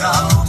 now.